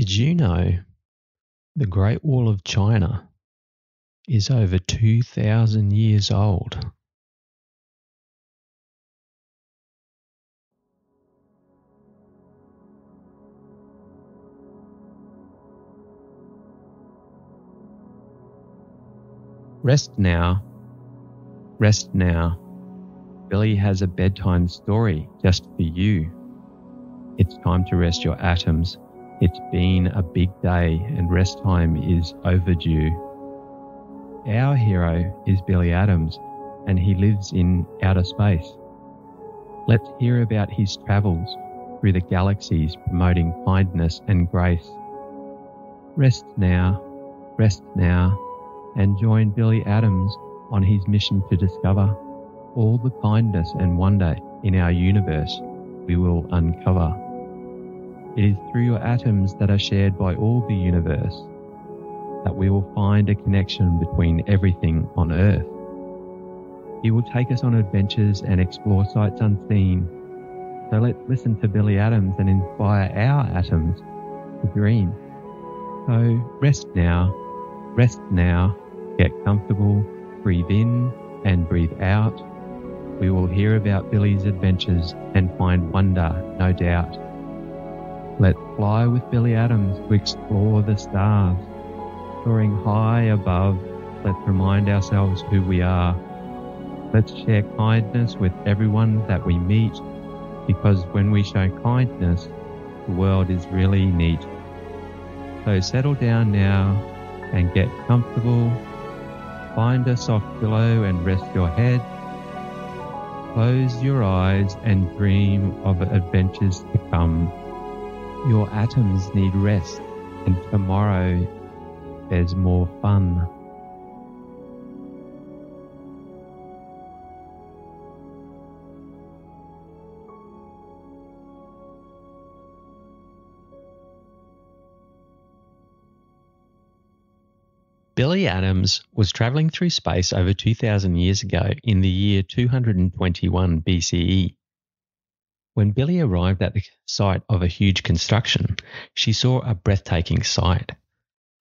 Did you know the Great Wall of China is over 2,000 years old? Rest now. Rest now. Billie has a bedtime story just for you. It's time to rest your atoms. It's been a big day and rest time is overdue. Our hero is Billie Atoms and he lives in outer space. Let's hear about his travels through the galaxies promoting kindness and grace. Rest now, rest now, and join Billie Atoms on his mission to discover all the kindness and wonder in our universe we will uncover. It is through your atoms that are shared by all the universe that we will find a connection between everything on Earth. He will take us on adventures and explore sights unseen. So let's listen to Billie Atoms and inspire our atoms to dream. So rest now, rest now, get comfortable, breathe in and breathe out. We will hear about Billie's adventures and find wonder, no doubt. Let's fly with Billie Atoms to explore the stars. Soaring high above, let's remind ourselves who we are. Let's share kindness with everyone that we meet because when we show kindness, the world is really neat. So settle down now and get comfortable. Find a soft pillow and rest your head. Close your eyes and dream of adventures to come. Your atoms need rest, and tomorrow there's more fun. Billie Atoms was traveling through space over 2,000 years ago in the year 221 BCE. When Billie arrived at the site of a huge construction, she saw a breathtaking sight.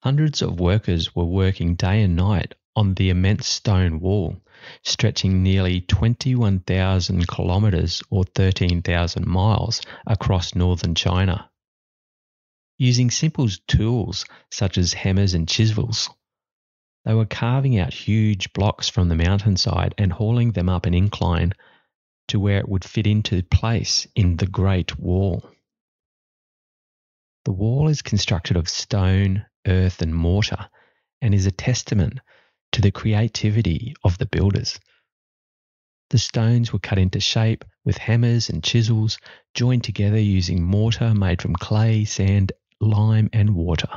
Hundreds of workers were working day and night on the immense stone wall, stretching nearly 21,000 kilometres or 13,000 miles across northern China. Using simple tools such as hammers and chisels, they were carving out huge blocks from the mountainside and hauling them up an incline to where it would fit into place in the Great Wall. The wall is constructed of stone, earth, and mortar and is a testament to the creativity of the builders. The stones were cut into shape with hammers and chisels, joined together using mortar made from clay, sand, lime, and water.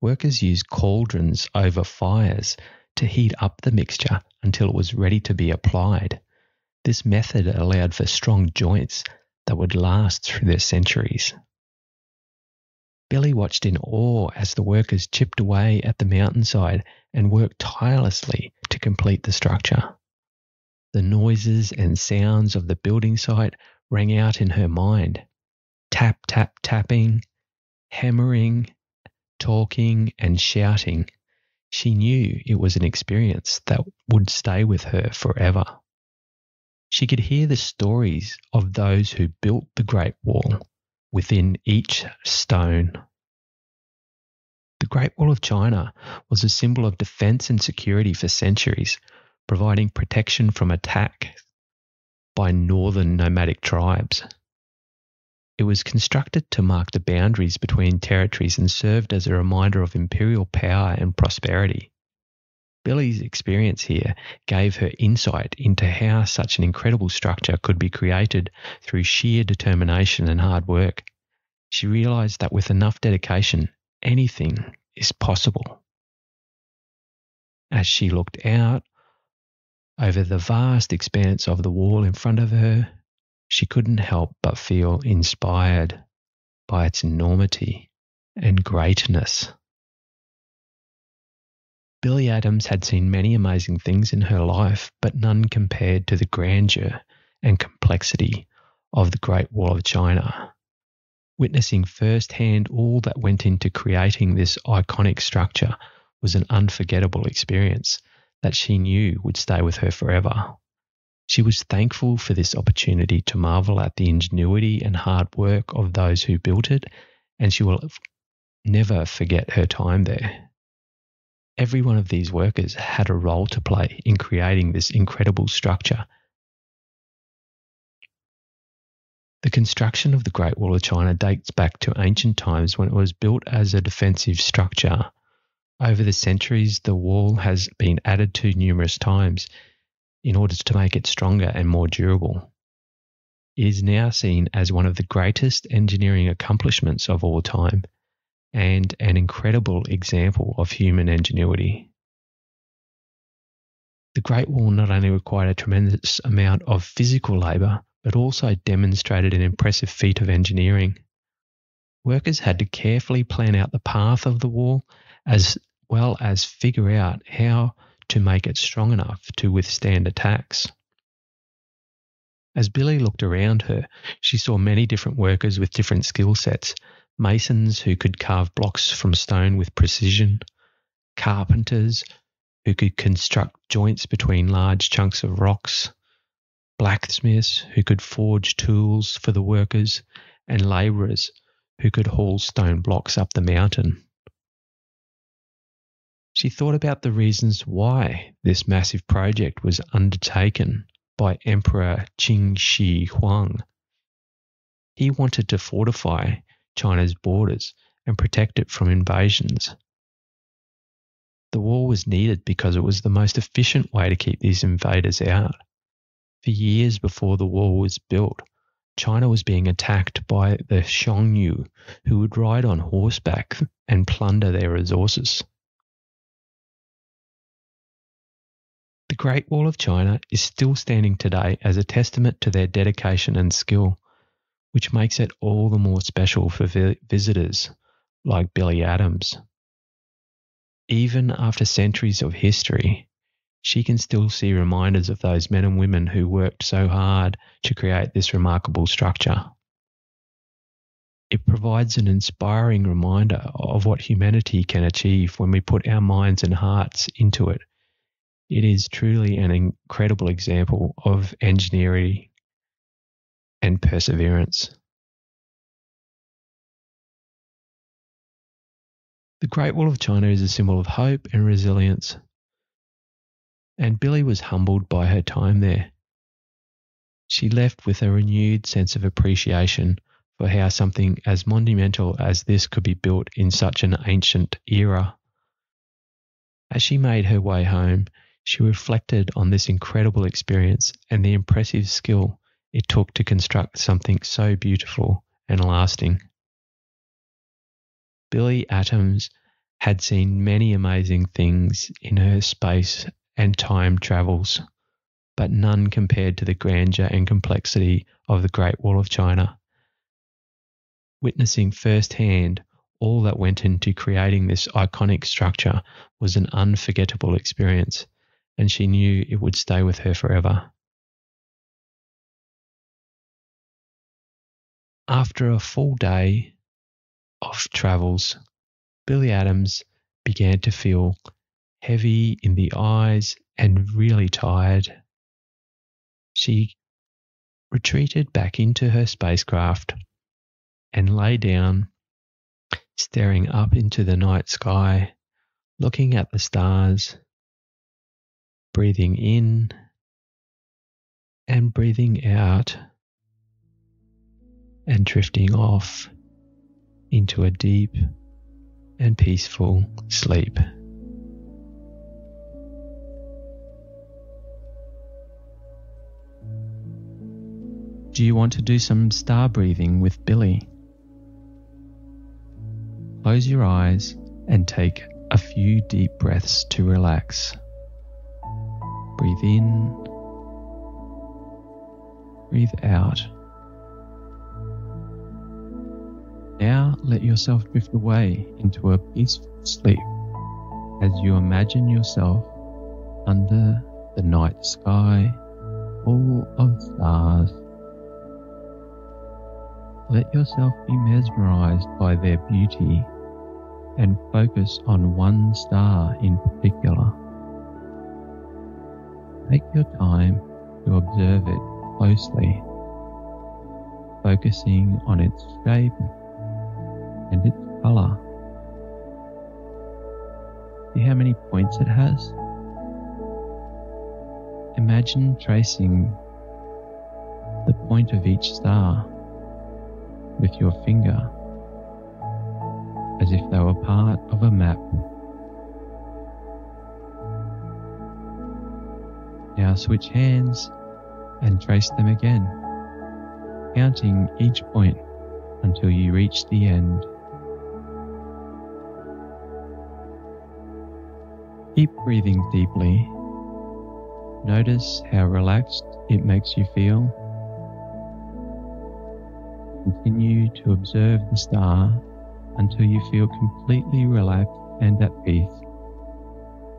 Workers used cauldrons over fires to heat up the mixture until it was ready to be applied. This method allowed for strong joints that would last through the centuries. Billie watched in awe as the workers chipped away at the mountainside and worked tirelessly to complete the structure. The noises and sounds of the building site rang out in her mind tap, tap, tapping, hammering, talking and shouting, she knew it was an experience that would stay with her forever. She could hear the stories of those who built the Great Wall within each stone. The Great Wall of China was a symbol of defense and security for centuries, providing protection from attack by northern nomadic tribes. It was constructed to mark the boundaries between territories and served as a reminder of imperial power and prosperity. Billie's experience here gave her insight into how such an incredible structure could be created through sheer determination and hard work. She realized that with enough dedication, anything is possible. As she looked out over the vast expanse of the wall in front of her, she couldn't help but feel inspired by its enormity and greatness. Billie Atoms had seen many amazing things in her life, but none compared to the grandeur and complexity of the Great Wall of China. Witnessing firsthand all that went into creating this iconic structure was an unforgettable experience that she knew would stay with her forever. She was thankful for this opportunity to marvel at the ingenuity and hard work of those who built it, and she will never forget her time there. Every one of these workers had a role to play in creating this incredible structure The construction of the Great Wall of China dates back to ancient times when it was built as a defensive structure. Over the centuries, the wall has been added to numerous times in order to make it stronger and more durable. It is now seen as one of the greatest engineering accomplishments of all time and an incredible example of human ingenuity. The Great Wall not only required a tremendous amount of physical labour, but also demonstrated an impressive feat of engineering. Workers had to carefully plan out the path of the wall as well as figure out how to make it strong enough to withstand attacks. As Billie looked around her, she saw many different workers with different skill sets masons who could carve blocks from stone with precision, carpenters who could construct joints between large chunks of rocks, blacksmiths who could forge tools for the workers, and labourers who could haul stone blocks up the mountain. She thought about the reasons why this massive project was undertaken by Emperor Qin Shi Huang. He wanted to fortify China's borders and protect it from invasions. The wall was needed because it was the most efficient way to keep these invaders out. For years before the wall was built, China was being attacked by the Xiongnu, who would ride on horseback and plunder their resources. The Great Wall of China is still standing today as a testament to their dedication and skill, which makes it all the more special for vi- visitors like Billie Atoms. Even after centuries of history, she can still see reminders of those men and women who worked so hard to create this remarkable structure. It provides an inspiring reminder of what humanity can achieve when we put our minds and hearts into it. It is truly an incredible example of engineering and perseverance. The Great Wall of China is a symbol of hope and resilience and Billie was humbled by her time there. She left with a renewed sense of appreciation for how something as monumental as this could be built in such an ancient era. As she made her way home, she reflected on this incredible experience and the impressive skill it took to construct something so beautiful and lasting. Billie Atoms had seen many amazing things in her space and time travels, but none compared to the grandeur and complexity of the Great Wall of China. Witnessing firsthand all that went into creating this iconic structure was an unforgettable experience, and she knew it would stay with her forever. After a full day of travels, Billie Atoms began to feel heavy in the eyes and really tired. She retreated back into her spacecraft and lay down, staring up into the night sky, looking at the stars, breathing in and breathing out, and drifting off into a deep and peaceful sleep. Do you want to do some star breathing with Billie? Close your eyes and take a few deep breaths to relax. Breathe in, breathe out. Let yourself drift away into a peaceful sleep as you imagine yourself under the night sky full of stars Let yourself be mesmerized by their beauty and focus on one star in particular. Take your time to observe it closely, focusing on its shape and its color. See how many points it has? Imagine tracing the point of each star with your finger as if they were part of a map. Now switch hands and trace them again, counting each point until you reach the end. Keep breathing deeply. Notice how relaxed it makes you feel. Continue to observe the star until you feel completely relaxed and at peace.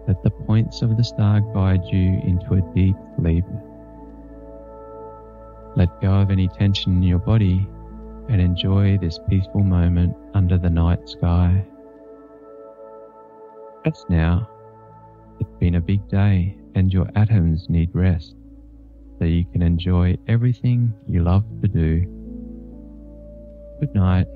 Let the points of the star guide you into a deep sleep. Let go of any tension in your body and enjoy this peaceful moment under the night sky. Just now, it's been a big day and your atoms need rest so you can enjoy everything you love to do. Good night.